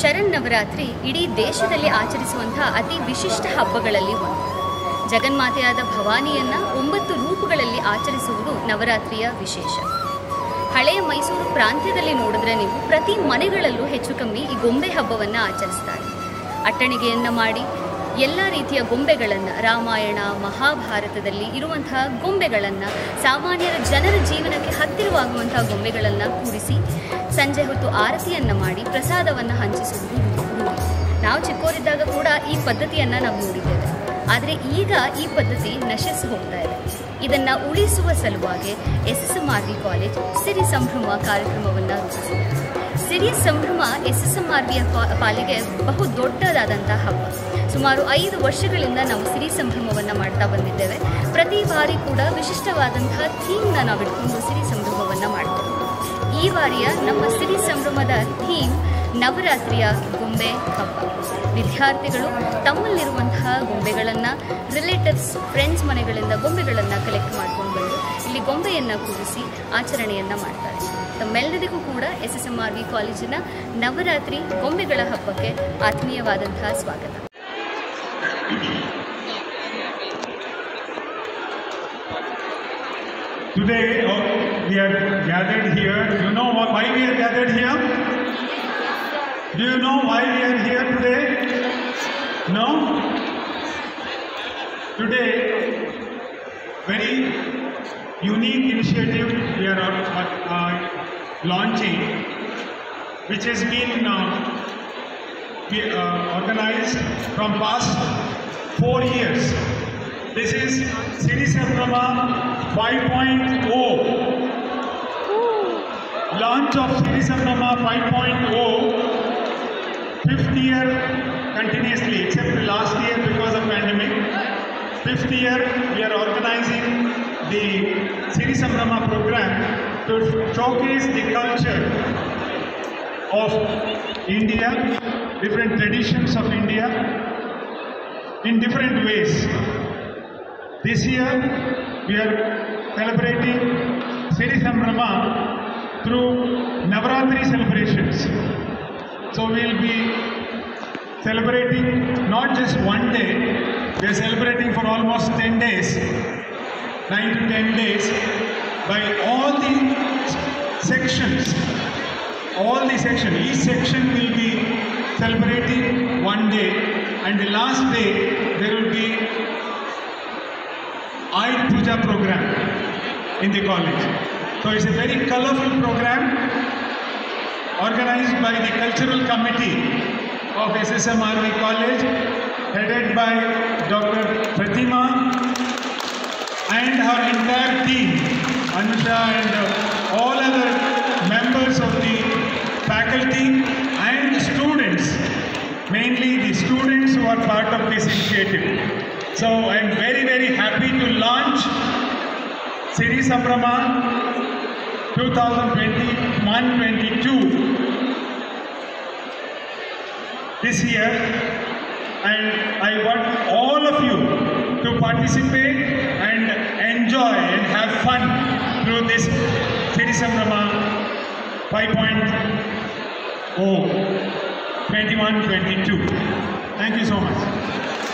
ಶರನ್ನವರಾತ್ರಿ ಇಡೀ ದೇಶದಲ್ಲಿ ಆಚರಿಸುವಂತಹ ಅತಿ ವಿಶಿಷ್ಟ ಹಬ್ಬಗಳಲ್ಲಿ ಒಂದು. ಜಗನ್ಮಾತೆಯಾದ ಭವಾನಿಯನ್ನ ಒಂಬತ್ತು ರೂಪಗಳಲ್ಲಿ ಆಚರಿಸುವುದು ನವರಾತ್ರಿಯ ವಿಶೇಷ. ಹಳೆಯ ಮೈಸೂರು ಪ್ರಾಂತ್ಯದಲ್ಲಿ ನೋಡಿದ್ರೆ ನೀವು ಪ್ರತಿ ಮನೆಗಳಲ್ಲೂ ಹೆಚ್ಚು ಕಮ್ಮಿ ಈ ಗೊಂಬೆ ಹಬ್ಬವನ್ನು ಆಚರಿಸ್ತಾರೆ. ಅಟ್ಟಣಿಗೆಯನ್ನು ಮಾಡಿ ಎಲ್ಲ ರೀತಿಯ ಗೊಂಬೆಗಳನ್ನು ರಾಮಾಯಣ, ಮಹಾಭಾರತದಲ್ಲಿ ಇರುವಂತಹ ಗೊಂಬೆಗಳನ್ನು ಸಾಮಾನ್ಯರ ಜನರ ಜೀವನಕ್ಕೆ ಹತ್ತಿರವಾಗುವಂತಹ ಗೊಂಬೆಗಳನ್ನು ಕೂರಿಸಿ ಸಂಜೆ ಹೊತ್ತು ಆರತಿಯನ್ನು ಮಾಡಿ ಪ್ರಸಾದವನ್ನು ಹಂಚಿಸುವುದು ನಾವು ಚಿಕ್ಕವರಿದ್ದಾಗ ಕೂಡ ಈ ಪದ್ಧತಿಯನ್ನು ನಾವು ನೋಡಿದ್ದೇವೆ. ಆದರೆ ಈಗ ಈ ಪದ್ಧತಿ ನಶಿಸಿ ಹೋಗ್ತಾ ಇದೆ. ಇದನ್ನು ಉಳಿಸುವ ಸಲುವಾಗಿ S S M R V college Siri Sambhrama ಕಾರ್ಯಕ್ರಮವನ್ನು ರೂಪಿಸಿದೆ. Siri Sambhrama S S M R ವಿಯ ಪಾಲಿಗೆ ಬಹು ದೊಡ್ಡದಾದಂಥ ಹಬ್ಬ. ಸುಮಾರು ಐದು ವರ್ಷಗಳಿಂದ ನಾವು ಸಿರಿ ಸಂಭ್ರಮವನ್ನು ಮಾಡ್ತಾ ಬಂದಿದ್ದೇವೆ. ಪ್ರತಿ ಬಾರಿ ಕೂಡ ವಿಶಿಷ್ಟವಾದಂತಹ ಥೀಮ್ನ ನಾವು ಇಟ್ಕೊಂಡು ಸಿರಿ ಸಂಭ್ರಮವನ್ನು ಮಾಡ್ತೇವೆ. ಈ ಬಾರಿಯ ನಮ್ಮ ಸಿರಿ ಸಂಭ್ರಮದ ಥೀಮ್ ನವರಾತ್ರಿಯ ಗೊಂಬೆ ಹಬ್ಬ ವಿದ್ಯಾರ್ಥಿಗಳು ತಮ್ಮಲ್ಲಿರುವಂತಹ ಗೊಂಬೆಗಳನ್ನು ರಿಲೇಟಿವ್ಸ್ ಫ್ರೆಂಡ್ಸ್ ಮನೆಗಳಿಂದ ಗೊಂಬೆಗಳನ್ನು ಕಲೆಕ್ಟ್ ಮಾಡ್ಕೊಂಡು ಬಂದು ಇಲ್ಲಿ ಗೊಂಬೆಯನ್ನು ಕೂರಿಸಿ ಆಚರಣೆಯನ್ನು ಮಾಡ್ತಾರೆ ತಮ್ಮೆಲ್ಲರಿಗೂ ಕೂಡ S S M R V ಕಾಲೇಜಿನ ನವರಾತ್ರಿ ಗೊಂಬೆಗಳ ಹಬ್ಬಕ್ಕೆ ಆತ್ಮೀಯವಾದಂತಹ ಸ್ವಾಗತ Today oh, we are gathered here. You know why we are gathered here? Do you know why we are here today? No? Today, very unique initiative we are uh, uh, launching, which has been uh, uh, organized from past four years. This is Siri Sambhrama 5.0. Launch of Siri Sambhrama 5.0, fifth year continuously, except last year because of pandemic. Fifth year, we are organizing the Siri Sambhrama program to showcase the culture of India, different traditions of India in different ways. This year we are celebrating Siri Sambhrama through Navaratri celebrations. So we'll be celebrating not just one day, we are celebrating for almost 10 days, 9 to 10 days, by all the sections. All the section, each section will be celebrating one day, and the last day there will be Ayudha Puja program in the college. So it's a very colorful program organized by the cultural committee of SSMRV College, headed by Dr. Pratima and her entire team, Anusha and all other members of the faculty and students, mainly the students who are part of this initiative. So I'm very, very happy to launch Siri Sambhrama 2021-22 this year and I want all of you to participate and enjoy and have fun through this Sambhrama 5.0 21-22. Thank you so much.